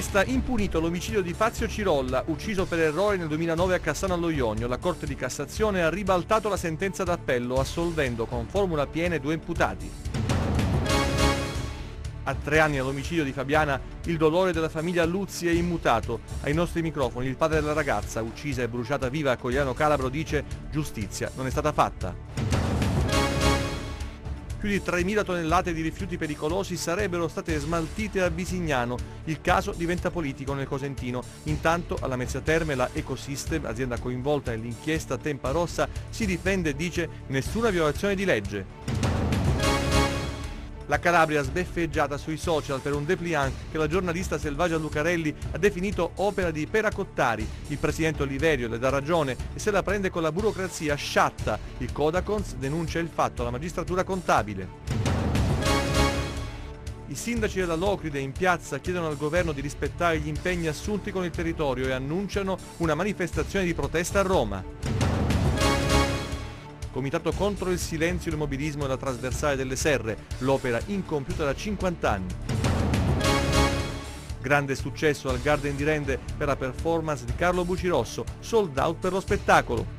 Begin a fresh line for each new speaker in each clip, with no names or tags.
Resta impunito l'omicidio di Fazio Cirolla, ucciso per errore nel 2009 a Cassano allo Ionio. La Corte di Cassazione ha ribaltato la sentenza d'appello, assolvendo con formula piena due imputati. A tre anni dall'omicidio di Fabiana, il dolore della famiglia Luzzi è immutato. Ai nostri microfoni il padre della ragazza, uccisa e bruciata viva a Cogliano Calabro, dice giustizia non è stata fatta. Più di 3.000 tonnellate di rifiuti pericolosi sarebbero state smaltite a Bisignano. Il caso diventa politico nel Cosentino. Intanto alla Mezzia Terme la Ecosystem, azienda coinvolta nell'inchiesta Tempa Rossa, si difende e dice nessuna violazione di legge. La Calabria sbeffeggiata sui social per un dépliant che la giornalista Selvaggia Lucarelli ha definito opera di peracottari. Il presidente Oliverio le dà ragione e se la prende con la burocrazia sciatta. Il Codacons denuncia il fatto alla magistratura contabile. I sindaci della Locride in piazza chiedono al governo di rispettare gli impegni assunti con il territorio e annunciano una manifestazione di protesta a Roma. Comitato contro il silenzio, l'immobilismo e la trasversale delle serre, l'opera incompiuta da 50 anni. Grande successo al Garden di Rende per la performance di Carlo Bucirosso, sold out per lo spettacolo.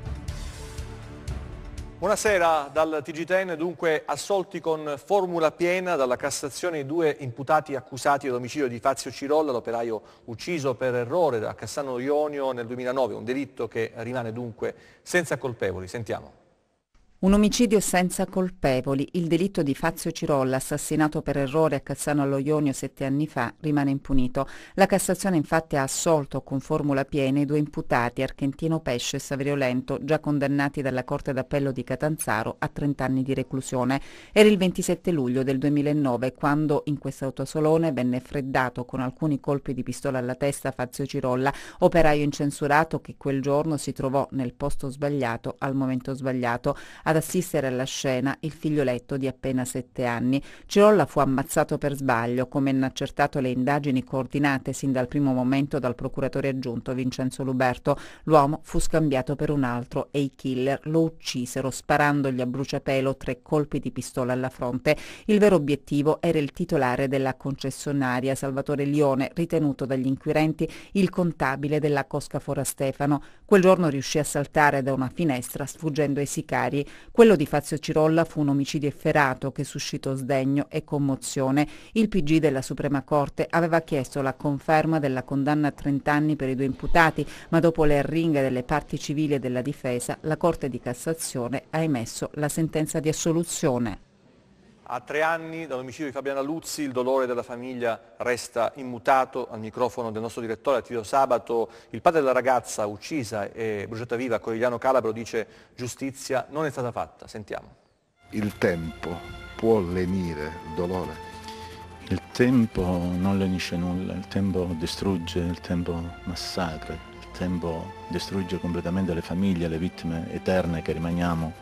Buonasera dal TG10, dunque assolti con formula piena dalla Cassazione i due imputati accusati dell'omicidio di Fazio Cirolla, l'operaio ucciso per errore da Cassano Ionio nel 2009, un delitto che rimane dunque senza colpevoli. Sentiamo.
Un omicidio senza colpevoli. Il delitto di Fazio Cirolla, assassinato per errore a Cassano allo Ionio sette anni fa, rimane impunito. La Cassazione infatti ha assolto con formula piena i due imputati, Argentino Pesce e Saverio Lento, già condannati dalla Corte d'Appello di Catanzaro a 30 anni di reclusione. Era il 27 luglio del 2009 quando in questo autosolone venne freddato con alcuni colpi di pistola alla testa Fazio Cirolla, operaio incensurato che quel giorno si trovò nel posto sbagliato al momento sbagliato ad assistere alla scena il figlioletto di appena sette anni. Cirolla fu ammazzato per sbaglio, come hanno accertato le indagini coordinate sin dal primo momento dal procuratore aggiunto Vincenzo Luberto. L'uomo fu scambiato per un altro e i killer lo uccisero sparandogli a bruciapelo tre colpi di pistola alla fronte. Il vero obiettivo era il titolare della concessionaria Salvatore Lione, ritenuto dagli inquirenti il contabile della Cosca Fora Stefano. Quel giorno riuscì a saltare da una finestra sfuggendo ai sicari. Quello di Fazio Cirolla fu un omicidio efferato che suscitò sdegno e commozione. Il PG della Suprema Corte aveva chiesto la conferma della condanna a 30 anni per i due imputati, ma dopo le arringhe delle parti civili e della difesa, la Corte di Cassazione ha emesso la sentenza di assoluzione.
A tre anni dall'omicidio di Fabiana Luzzi il dolore della famiglia resta immutato. Al microfono del nostro direttore Attilio Sabato il padre della ragazza uccisa e bruciata viva Corigliano Calabro dice giustizia non è stata fatta. Sentiamo.
Il tempo può lenire il dolore?
Il tempo non lenisce nulla, il tempo distrugge, il tempo massacra, il tempo distrugge completamente le famiglie, le vittime eterne che rimaniamo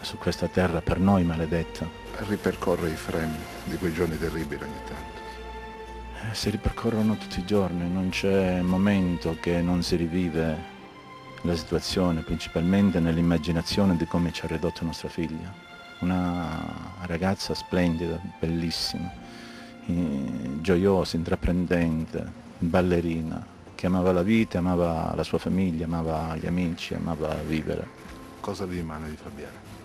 su questa terra per noi maledetta
ripercorre i frame di quei giorni terribili ogni tanto?
Eh, si ripercorrono tutti i giorni, non c'è momento che non si rivive la situazione, principalmente nell'immaginazione di come ci ha ridotto nostra figlia. Una ragazza splendida, bellissima, gioiosa, intraprendente, ballerina, che amava la vita, amava la sua famiglia, amava gli amici, amava vivere.
Cosa gli rimane di Fabiana?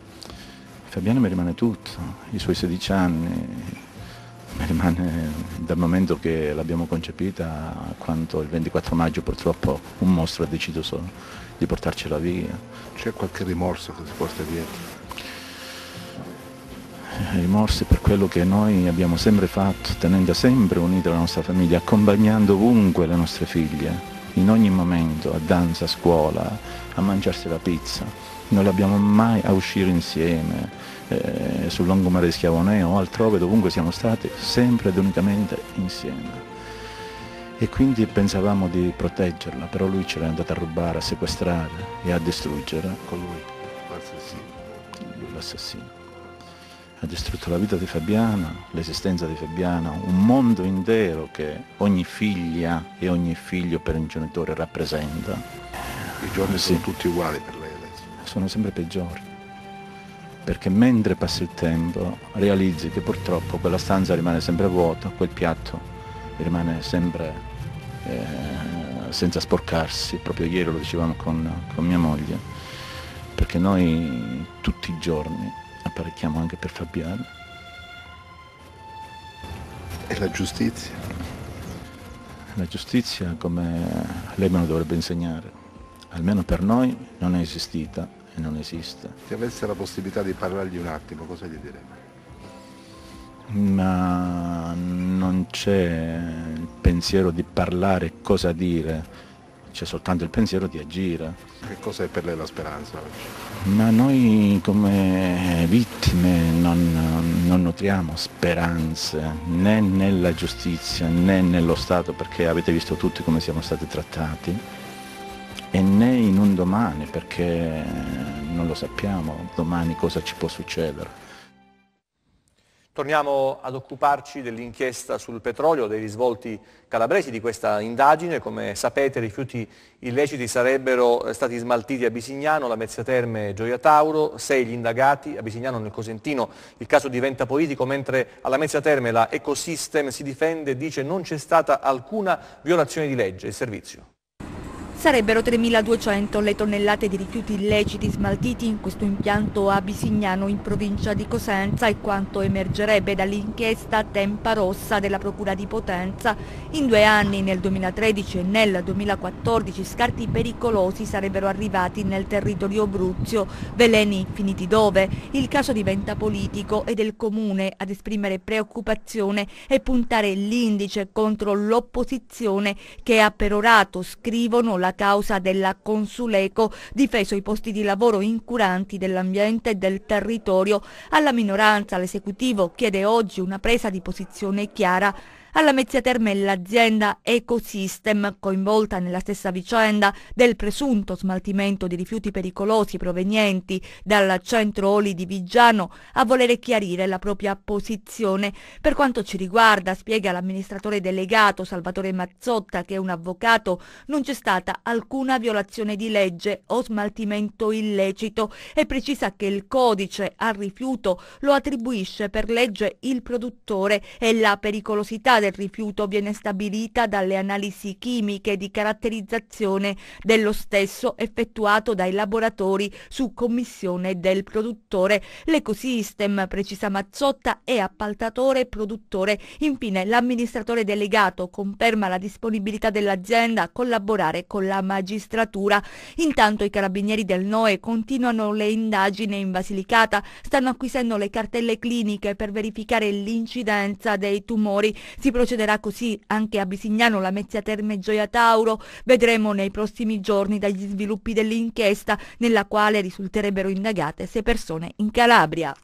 Fabiano mi rimane tutto, i suoi 16 anni, mi rimane dal momento che l'abbiamo concepita a quanto il 24 maggio purtroppo un mostro ha deciso solo di portarcela via.
C'è qualche rimorso che si porta dietro?
Eh, rimorsi per quello che noi abbiamo sempre fatto, tenendo sempre unita la nostra famiglia, accompagnando ovunque le nostre figlie, in ogni momento, a danza, a scuola, a mangiarsi la pizza. Non l'abbiamo mai a uscire insieme, eh, sul lungomare di Schiavoneo o altrove, dovunque siamo stati, sempre ed unicamente insieme. E quindi pensavamo di proteggerla, però lui ce l'è andato a rubare, a sequestrare e a distruggere.
Colui, l'assassino.
Lui l'assassino. Ha distrutto la vita di Fabiana, l'esistenza di Fabiana, un mondo intero che ogni figlia e ogni figlio per un genitore rappresenta.
I giorni sì. sono tutti uguali per lei.
Sono sempre peggiori perché mentre passa il tempo realizzi che purtroppo quella stanza rimane sempre vuota, quel piatto rimane sempre eh, senza sporcarsi, proprio ieri lo dicevamo con, con mia moglie, perché noi tutti i giorni apparecchiamo anche per Fabiano.
E la giustizia?
La giustizia, come lei me lo dovrebbe insegnare, almeno per noi non è esistita e non esiste.
Se avesse la possibilità di parlargli un attimo, cosa gli direbbe?
Ma non c'è il pensiero di parlare cosa dire, c'è soltanto il pensiero di agire.
Che cosa è per lei la speranza oggi?
Ma noi come vittime non, non nutriamo speranze né nella giustizia né nello Stato perché avete visto tutti come siamo stati trattati e né in un domani perché non lo sappiamo domani cosa ci può succedere.
Torniamo ad occuparci dell'inchiesta sul petrolio, dei risvolti calabresi di questa indagine. Come sapete rifiuti illeciti sarebbero stati smaltiti a Bisignano, la Mezzia Terme Gioia Tauro, sei gli indagati a Bisignano nel Cosentino, il caso diventa politico mentre alla Mezzia Terme la Ecosystem si difende e dice non c'è stata alcuna violazione di legge. Il servizio.
Sarebbero 3.200 le tonnellate di rifiuti illeciti smaltiti in questo impianto a Bisignano in provincia di Cosenza e quanto emergerebbe dall'inchiesta Tempa Rossa della Procura di Potenza. In due anni, nel 2013 e nel 2014, scarti pericolosi sarebbero arrivati nel territorio Bruzio. Veleni finiti dove? Il caso diventa politico ed è il Comune ad esprimere preoccupazione e puntare l'indice contro l'opposizione che ha perorato, scrivono, la causa della Consuleco, difeso i posti di lavoro incuranti dell'ambiente e del territorio. Alla minoranza l'esecutivo chiede oggi una presa di posizione chiara alla Mezzia Terme l'azienda Ecosystem, coinvolta nella stessa vicenda del presunto smaltimento di rifiuti pericolosi provenienti dal centro Oli di Viggiano, a volere chiarire la propria posizione. Per quanto ci riguarda, spiega l'amministratore delegato Salvatore Mazzotta, che è un avvocato, non c'è stata alcuna violazione di legge o smaltimento illecito e precisa che il codice al rifiuto lo attribuisce per legge il produttore e la pericolosità del rifiuto viene stabilita dalle analisi chimiche di caratterizzazione dello stesso effettuato dai laboratori su commissione del produttore. L'Ecosystem, precisa Mazzotta, è appaltatore e produttore. Infine l'amministratore delegato conferma la disponibilità dell'azienda a collaborare con la magistratura. Intanto i carabinieri del NOE continuano le indagini in Basilicata, stanno acquisendo le cartelle cliniche per verificare l'incidenza dei tumori. Si procederà così anche a Bisignano, la Mezzia Terme Gioia Tauro. Vedremo nei prossimi giorni dagli sviluppi dell'inchiesta nella quale risulterebbero indagate sei persone in Calabria.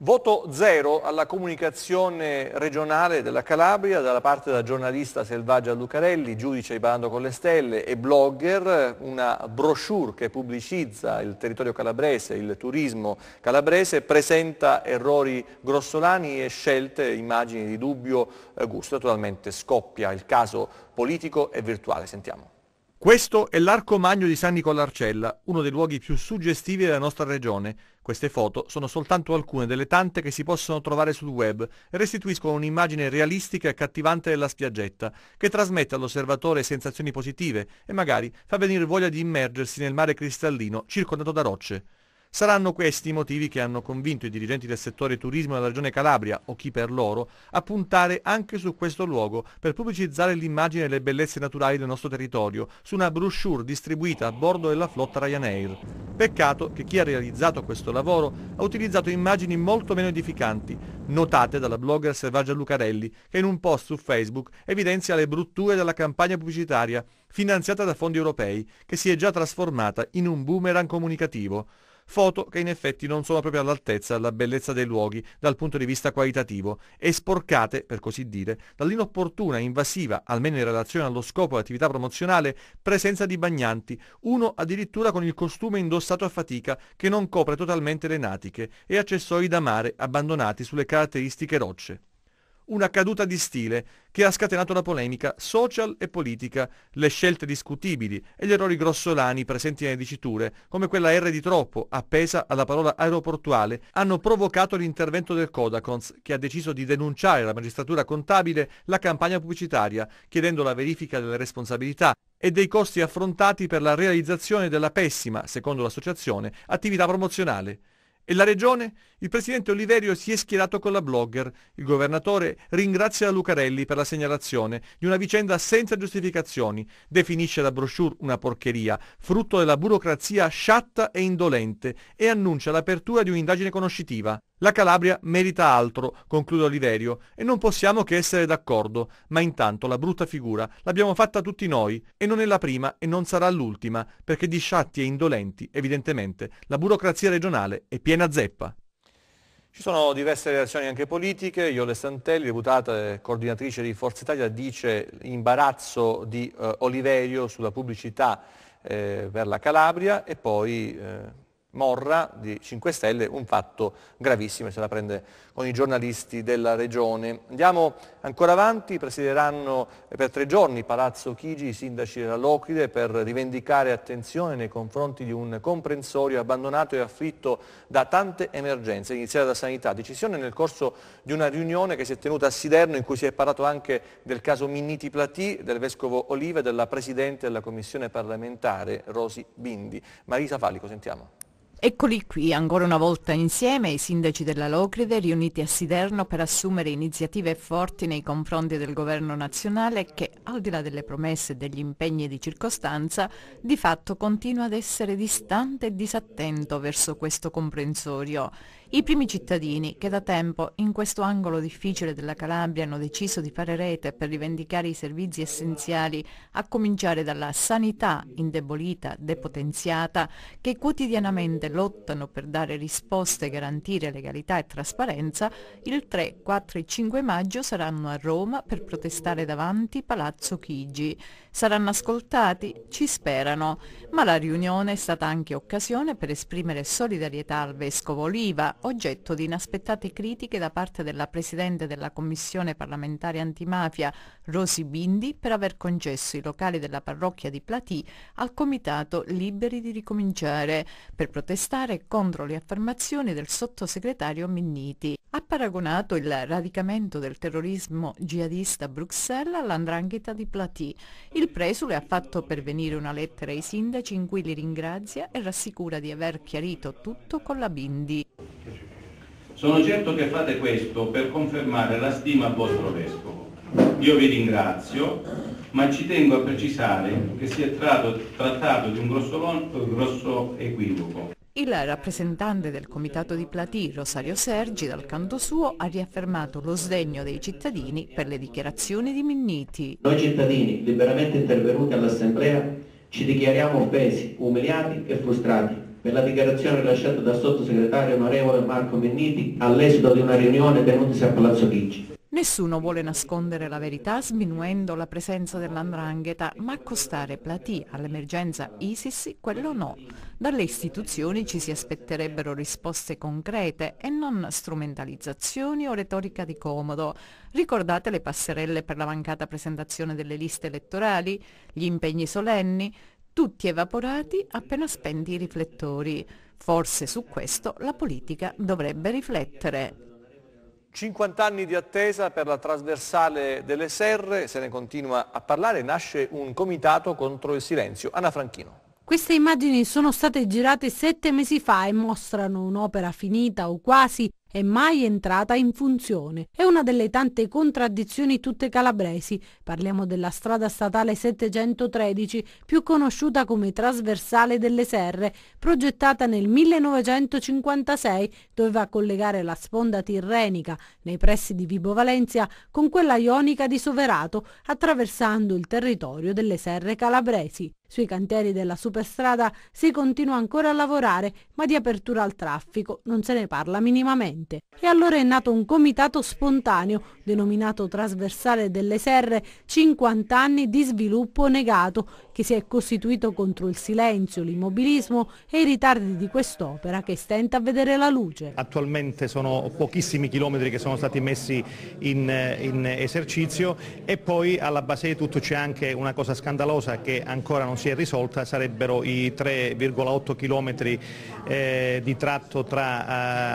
Voto zero alla comunicazione regionale della Calabria dalla parte della giornalista Selvaggia Lucarelli, giudice di Parlando con le Stelle e blogger, una brochure che pubblicizza il territorio calabrese, il turismo calabrese, presenta errori grossolani e scelte, immagini di dubbio eh, gusto. Naturalmente scoppia il caso politico e virtuale. Sentiamo. Questo è l'Arco Magno di San Nicolarcella, uno dei luoghi più suggestivi della nostra regione. Queste foto sono soltanto alcune delle tante che si possono trovare sul web e restituiscono un'immagine realistica e accattivante della spiaggetta, che trasmette all'osservatore sensazioni positive e magari fa venire voglia di immergersi nel mare cristallino circondato da rocce. Saranno questi i motivi che hanno convinto i dirigenti del settore turismo della regione Calabria, o chi per loro, a puntare anche su questo luogo per pubblicizzare l'immagine e le bellezze naturali del nostro territorio su una brochure distribuita a bordo della flotta Ryanair. Peccato che chi ha realizzato questo lavoro ha utilizzato immagini molto meno edificanti, notate dalla blogger Selvaggia Lucarelli, che in un post su Facebook evidenzia le brutture della campagna pubblicitaria finanziata da fondi europei, che si è già trasformata in un boomerang comunicativo foto che in effetti non sono proprio all'altezza della bellezza dei luoghi dal punto di vista qualitativo e sporcate, per così dire, dall'inopportuna e invasiva, almeno in relazione allo scopo dell'attività promozionale, presenza di bagnanti, uno addirittura con il costume indossato a fatica che non copre totalmente le natiche e accessori da mare abbandonati sulle caratteristiche rocce. Una caduta di stile che ha scatenato la polemica social e politica, le scelte discutibili e gli errori grossolani presenti nelle diciture, come quella R di troppo, appesa alla parola aeroportuale, hanno provocato l'intervento del Codacons, che ha deciso di denunciare alla magistratura contabile la campagna pubblicitaria, chiedendo la verifica delle responsabilità e dei costi affrontati per la realizzazione della pessima, secondo l'associazione, attività promozionale. E la regione? Il presidente Oliverio si è schierato con la blogger. Il governatore ringrazia Lucarelli per la segnalazione di una vicenda senza giustificazioni. Definisce la brochure una porcheria, frutto della burocrazia sciatta e indolente, e annuncia l'apertura di un'indagine conoscitiva. La Calabria merita altro, conclude Oliverio, e non possiamo che essere d'accordo, ma intanto la brutta figura l'abbiamo fatta tutti noi, e non è la prima e non sarà l'ultima, perché di sciatti e indolenti, evidentemente, la burocrazia regionale è piena zeppa. Ci sono diverse reazioni anche politiche, Iole Santelli, deputata e coordinatrice di Forza Italia, dice imbarazzo di eh, Oliverio sulla pubblicità eh, per la Calabria e poi... Eh, Morra di 5 Stelle, un fatto gravissimo, se la prende con i giornalisti della regione. Andiamo ancora avanti, presideranno per tre giorni Palazzo Chigi i sindaci della Locride per rivendicare attenzione nei confronti di un comprensorio abbandonato e afflitto da tante emergenze, iniziate da sanità. Decisione nel corso di una riunione che si è tenuta a Siderno in cui si è parlato anche del caso Minniti Platì, del Vescovo Oliva e della Presidente della Commissione parlamentare Rosi Bindi. Marisa Fallico, sentiamo.
Eccoli qui, ancora una volta insieme, i sindaci della Locride riuniti a Siderno per assumere iniziative forti nei confronti del governo nazionale che, al di là delle promesse e degli impegni di circostanza, di fatto continua ad essere distante e disattento verso questo comprensorio. I primi cittadini che da tempo in questo angolo difficile della Calabria hanno deciso di fare rete per rivendicare i servizi essenziali, a cominciare dalla sanità indebolita, depotenziata, che quotidianamente lottano per dare risposte, garantire legalità e trasparenza, il 3, 4 e 5 maggio saranno a Roma per protestare davanti Palazzo Chigi. Saranno ascoltati? Ci sperano, ma la riunione è stata anche occasione per esprimere solidarietà al Vescovo Oliva, oggetto di inaspettate critiche da parte della Presidente della Commissione parlamentare antimafia, Rosi Bindi, per aver concesso i locali della parrocchia di Platì al Comitato Liberi di ricominciare, per protestare contro le affermazioni del sottosegretario Minniti. Ha paragonato il radicamento del terrorismo jihadista a Bruxelles all'andrangheta di Platì. Il presule ha fatto pervenire una lettera ai sindaci in cui li ringrazia e rassicura di aver chiarito tutto con la Bindi.
Sono certo che fate questo per confermare la stima al vostro vescovo. Io vi ringrazio, ma ci tengo a precisare che si è trattato, trattato di un grosso, grosso equivoco.
Il rappresentante del comitato di Platì, Rosario Sergi, dal canto suo, ha riaffermato lo sdegno dei cittadini per le dichiarazioni di Minniti.
Noi cittadini, liberamente intervenuti all'Assemblea, ci dichiariamo offesi, umiliati e frustrati per la dichiarazione rilasciata dal sottosegretario onorevole Marco Minniti all'esito di una riunione tenutasi a Palazzo Chigi.
Nessuno vuole nascondere la verità sminuendo la presenza dell'andrangheta, ma accostare Platì all'emergenza ISIS, quello no. Dalle istituzioni ci si aspetterebbero risposte concrete e non strumentalizzazioni o retorica di comodo. Ricordate le passerelle per la mancata presentazione delle liste elettorali? Gli impegni solenni? Tutti evaporati appena spenti i riflettori. Forse su questo la politica dovrebbe riflettere.
50 anni di attesa per la trasversale delle Serre, se ne continua a parlare, nasce un comitato contro il silenzio. Anna Franchino.
Queste immagini sono state girate sette mesi fa e mostrano un'opera finita o quasi e mai entrata in funzione. È una delle tante contraddizioni tutte calabresi. Parliamo della strada statale 713, più conosciuta come trasversale delle Serre, progettata nel 1956, doveva collegare la sponda tirrenica nei pressi di Vibo Valencia con quella ionica di Soverato, attraversando il territorio delle Serre calabresi. Sui cantieri della superstrada si continua ancora a lavorare, ma di apertura al traffico non se ne parla minimamente. E allora è nato un comitato spontaneo, denominato Trasversale delle Serre 50 anni di sviluppo negato, che si è costituito contro il silenzio, l'immobilismo e i ritardi di quest'opera che stenta a vedere la luce.
Attualmente sono pochissimi chilometri che sono stati messi in, in esercizio e poi alla base di tutto c'è anche una cosa scandalosa che ancora non si è risolta, sarebbero i 3,8 km eh, di tratto tra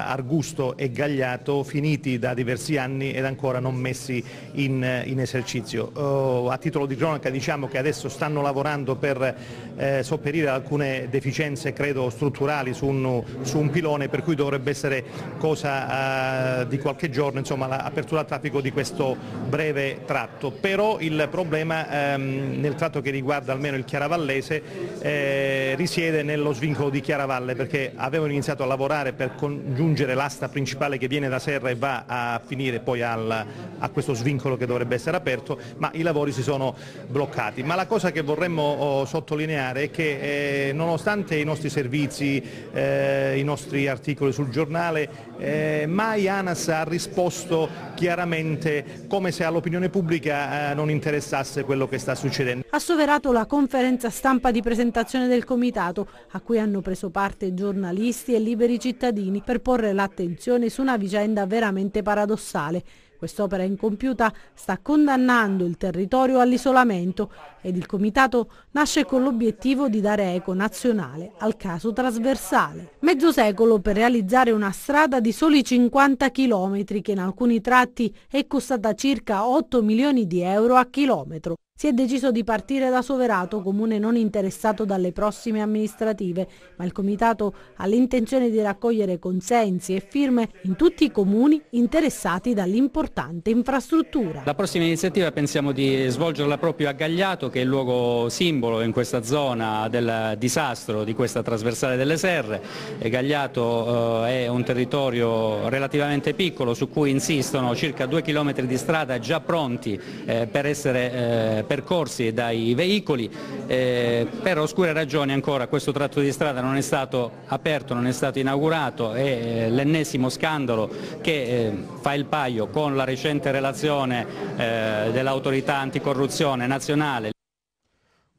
eh, Argusto e Gagliato finiti da diversi anni ed ancora non messi in, in esercizio. Oh, a titolo di cronaca diciamo che adesso stanno lavorando per eh, sopperire alcune deficienze credo strutturali su un, su un, pilone per cui dovrebbe essere cosa eh, di qualche giorno l'apertura al traffico di questo breve tratto. Però il problema ehm, nel tratto che riguarda almeno il Chiaravallese eh, risiede nello svincolo di Chiaravalle perché avevano iniziato a lavorare per congiungere l'asta principale che viene da Serra e va a finire poi al, a questo svincolo che dovrebbe essere aperto, ma i lavori si sono bloccati. Ma la cosa che vorremmo oh, sottolineare è che eh, nonostante i nostri servizi, eh, i nostri articoli sul giornale, eh, mai ANAS ha risposto chiaramente come se all'opinione pubblica eh, non interessasse quello che sta succedendo.
Ha soverato la conferenza stampa di presentazione del comitato, a cui hanno preso parte giornalisti e liberi cittadini per porre l'attenzione su una vicenda veramente paradossale. Quest'opera incompiuta sta condannando il territorio all'isolamento ed il Comitato nasce con l'obiettivo di dare eco nazionale al caso trasversale. Mezzo secolo per realizzare una strada di soli 50 km che in alcuni tratti è costata circa 8 milioni di euro a chilometro. Si è deciso di partire da Soverato, comune non interessato dalle prossime amministrative, ma il Comitato ha l'intenzione di raccogliere consensi e firme in tutti i comuni interessati dall'importante infrastruttura.
La prossima iniziativa pensiamo di svolgerla proprio a Gagliato, che è il luogo simbolo in questa zona del disastro di questa trasversale delle Serre. Gagliato eh, è un territorio relativamente piccolo su cui insistono circa due chilometri di strada già pronti eh, per essere percorsi dai veicoli, eh, per oscure ragioni ancora questo tratto di strada non è stato aperto, non è stato inaugurato e eh, l'ennesimo scandalo che eh, fa il paio con la recente relazione dell'autorità anticorruzione nazionale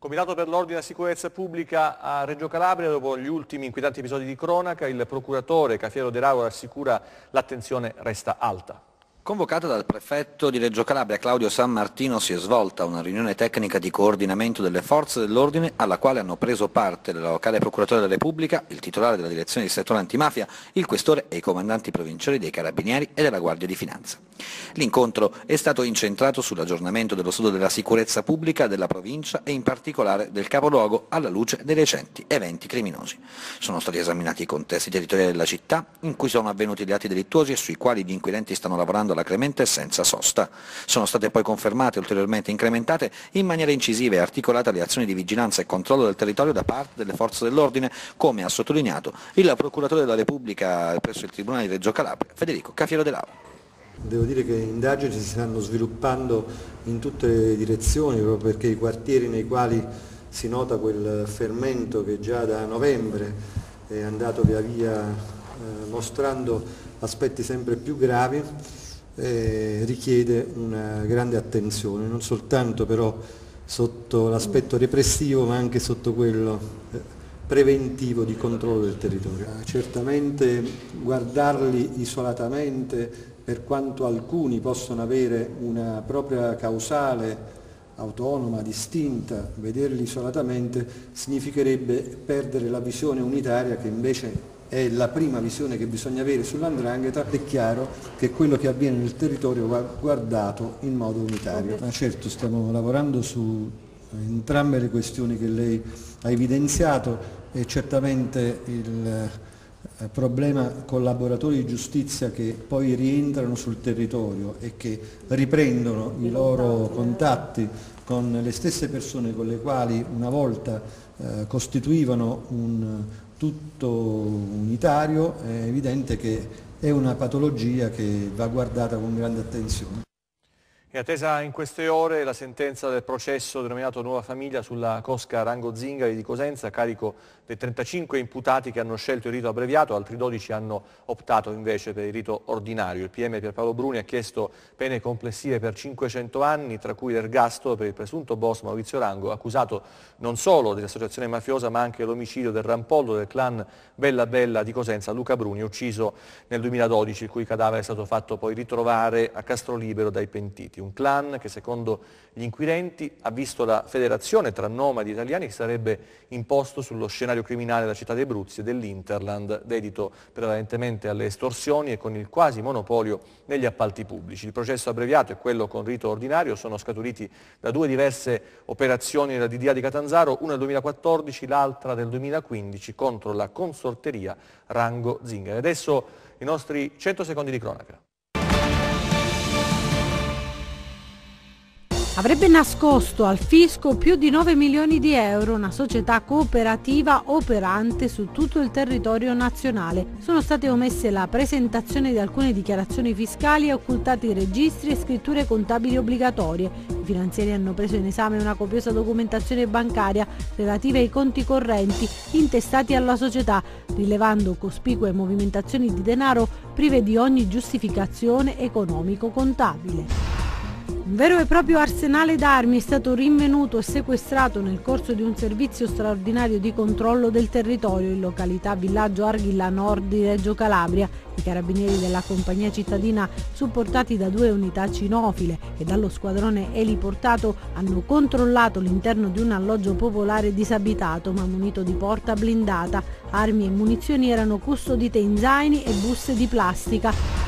Comitato per l'ordine e la sicurezza pubblica a Reggio Calabria, dopo gli ultimi inquietanti episodi di cronaca, il procuratore Cafiero De Rauro assicura l'attenzione resta alta.
Convocata dal prefetto di Reggio Calabria Claudio San Martino si è svolta una riunione tecnica di coordinamento delle forze dell'ordine alla quale hanno preso parte la locale procuratore della Repubblica, il titolare della direzione di settore antimafia, il questore e i comandanti provinciali dei Carabinieri e della Guardia di Finanza. L'incontro è stato incentrato sull'aggiornamento dello studio della sicurezza pubblica della provincia e in particolare del capoluogo alla luce dei recenti eventi criminosi. Sono stati esaminati i contesti territoriali della città in cui sono avvenuti gli atti delittuosi e sui quali gli inquirenti stanno lavorando alacremente senza sosta. Sono state poi confermate e ulteriormente incrementate in maniera incisiva e articolata le azioni di vigilanza e controllo del territorio da parte delle forze dell'ordine, come ha sottolineato il procuratore della Repubblica presso il Tribunale di Reggio Calabria, Federico Cafiero De Lauro.
Devo dire che indagini si stanno sviluppando in tutte le direzioni, proprio perché i quartieri nei quali si nota quel fermento che già da novembre è andato via via eh, mostrando aspetti sempre più gravi, eh, richiede una grande attenzione, non soltanto però sotto l'aspetto repressivo ma anche sotto quello eh, preventivo di controllo del territorio. Certamente guardarli isolatamente, per quanto alcuni possono avere una propria causale autonoma, distinta, vederli isolatamente significherebbe perdere la visione unitaria che invece è la prima visione che bisogna avere sull'andrangheta, è chiaro che quello che avviene nel territorio va guardato in modo unitario. Ma certo stiamo lavorando su entrambe le questioni che lei ha evidenziato e certamente il eh, problema collaboratori di giustizia che poi rientrano sul territorio e che riprendono i loro contatti con le stesse persone con le quali una volta eh, costituivano un, tutto unitario, è evidente che è una patologia che va guardata con grande attenzione.
È attesa in queste ore la sentenza del processo denominato Nuova Famiglia sulla Cosca Rango Zingari di Cosenza, carico dei 35 imputati che hanno scelto il rito abbreviato, altri 12 hanno optato invece per il rito ordinario. Il PM Pierpaolo Bruni ha chiesto pene complessive per 500 anni, tra cui l'ergastolo per il presunto boss Maurizio Rango, accusato non solo dell'associazione mafiosa ma anche dell'omicidio del rampollo del clan Bella Bella di Cosenza, Luca Bruni, ucciso nel 2012, il cui cadavere è stato fatto poi ritrovare a Castrolibero dai pentiti. Un clan che secondo gli inquirenti ha visto la federazione tra nomadi italiani che sarebbe imposto sullo scenario criminale della città dei Bruzzi e dell'Interland, dedito prevalentemente alle estorsioni e con il quasi monopolio negli appalti pubblici. Il processo abbreviato e quello con rito ordinario sono scaturiti da due diverse operazioni della DDA di Catanzaro, una del 2014, l'altra del 2015 contro la consorteria Rango Zingari. Adesso i nostri 100 secondi di cronaca.
Avrebbe nascosto al fisco più di 9 milioni di euro, una società cooperativa operante su tutto il territorio nazionale. Sono state omesse la presentazione di alcune dichiarazioni fiscali e occultati registri e scritture contabili obbligatorie. I finanzieri hanno preso in esame una copiosa documentazione bancaria relativa ai conti correnti intestati alla società, rilevando cospicue movimentazioni di denaro prive di ogni giustificazione economico-contabile. Un vero e proprio arsenale d'armi è stato rinvenuto e sequestrato nel corso di un servizio straordinario di controllo del territorio in località Villaggio Arghilla Nord di Reggio Calabria. I carabinieri della compagnia cittadina, supportati da due unità cinofile e dallo squadrone eliportato, hanno controllato l'interno di un alloggio popolare disabitato ma munito di porta blindata. Armi e munizioni erano custodite in zaini e buste di plastica.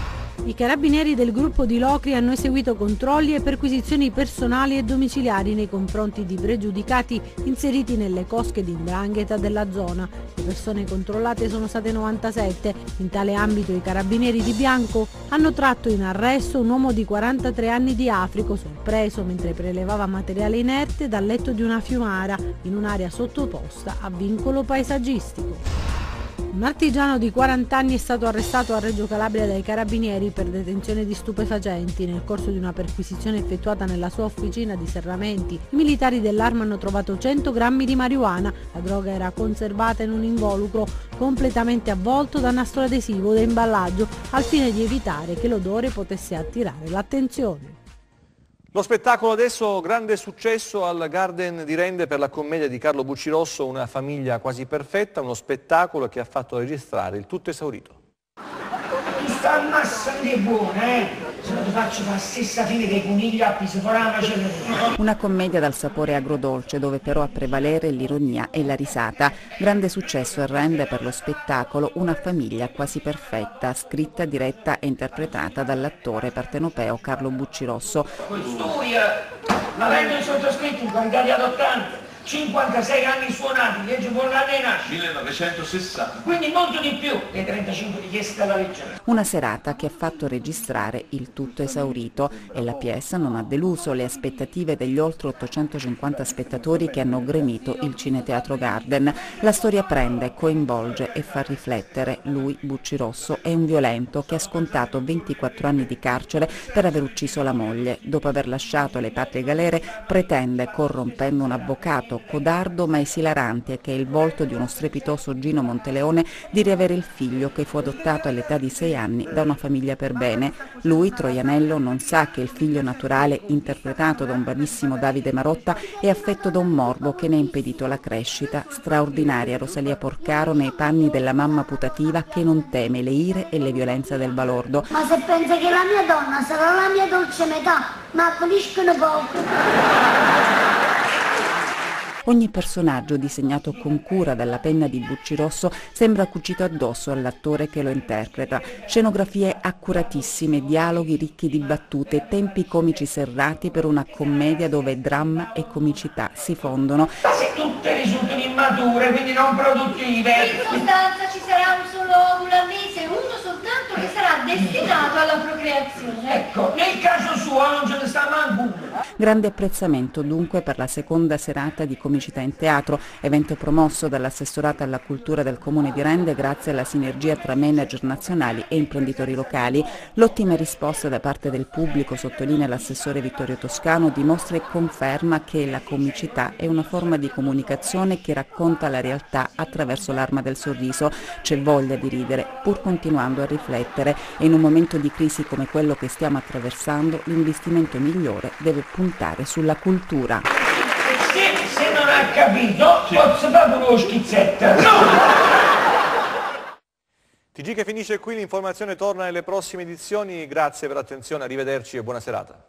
I carabinieri del gruppo di Locri hanno eseguito controlli e perquisizioni personali e domiciliari nei confronti di pregiudicati inseriti nelle cosche di Indrangheta della zona. Le persone controllate sono state 97. In tale ambito i carabinieri di Bianco hanno tratto in arresto un uomo di 43 anni di Africo sorpreso mentre prelevava materiale inerte dal letto di una fiumara in un'area sottoposta a vincolo paesaggistico. Un artigiano di 40 anni è stato arrestato a Reggio Calabria dai carabinieri per detenzione di stupefacenti. Nel corso di una perquisizione effettuata nella sua officina di serramenti, i militari dell'arma hanno trovato 100 grammi di marijuana. La droga era conservata in un involucro completamente avvolto da nastro adesivo da imballaggio al fine di evitare che l'odore potesse attirare l'attenzione.
Lo spettacolo adesso, grande successo al Garden di Rende per la commedia di Carlo Buccirosso, Una famiglia quasi perfetta, uno spettacolo che ha fatto registrare il tutto esaurito.
Ti sta ammassando di buone, eh? Se non ti faccio la stessa fine dei conigli a pisoforama
Una commedia dal sapore agrodolce dove però a prevalere l'ironia e la risata. Grande successo e rende per lo spettacolo Una famiglia quasi perfetta, scritta, diretta e interpretata dall'attore partenopeo Carlo Buccirosso.
Studia, avendo sottoscritto in qualità di adottante 56 anni suonati, legge di nascita.
1960.
Quindi molto di più dei 35 richieste dalla legge.
Una serata che ha fatto registrare il tutto esaurito e la pièce non ha deluso le aspettative degli oltre 850 spettatori che hanno gremito il Cineteatro Garden. La storia prende, coinvolge e fa riflettere. Lui, Bucci Rosso, è un violento che ha scontato 24 anni di carcere per aver ucciso la moglie. Dopo aver lasciato le patrie galere, pretende, corrompendo un avvocato, gesto codardo ma esilarante che è il volto di uno strepitoso Gino Monteleone di riavere il figlio che fu adottato all'età di sei anni da una famiglia per bene. Lui, Troianello, non sa che il figlio naturale, interpretato da un bravissimo Davide Marotta, è affetto da un morbo che ne ha impedito la crescita. Straordinaria Rosalia Porcaro nei panni della mamma putativa che non teme le ire e le violenze del balordo.
Ma se pensa che la mia donna sarà la mia dolce metà, ma finiscono poco.
Ogni personaggio disegnato con cura dalla penna di Bucci Rosso sembra cucito addosso all'attore che lo interpreta. Scenografie accuratissime, dialoghi ricchi di battute, tempi comici serrati per una commedia dove dramma e comicità si fondono.
Se tutte risultano immature, quindi non produttive.
In sostanza ci sarà un solo ovulo destinato alla procreazione.
Ecco, nel caso suo non ce ne sta manco uno.
Grande apprezzamento dunque per la seconda serata di Comicità in Teatro, evento promosso dall'assessorato alla cultura del Comune di Rende grazie alla sinergia tra manager nazionali e imprenditori locali. L'ottima risposta da parte del pubblico, sottolinea l'assessore Vittorio Toscano, dimostra e conferma che la comicità è una forma di comunicazione che racconta la realtà attraverso l'arma del sorriso. C'è voglia di ridere, pur continuando a riflettere e in un momento di crisi come quello che stiamo attraversando l'investimento migliore deve puntare sulla cultura.
Se, se non ha capito, posso fare uno schizzetto.
TG che finisce qui, l'informazione torna nelle prossime edizioni, grazie per l'attenzione, arrivederci e buona serata.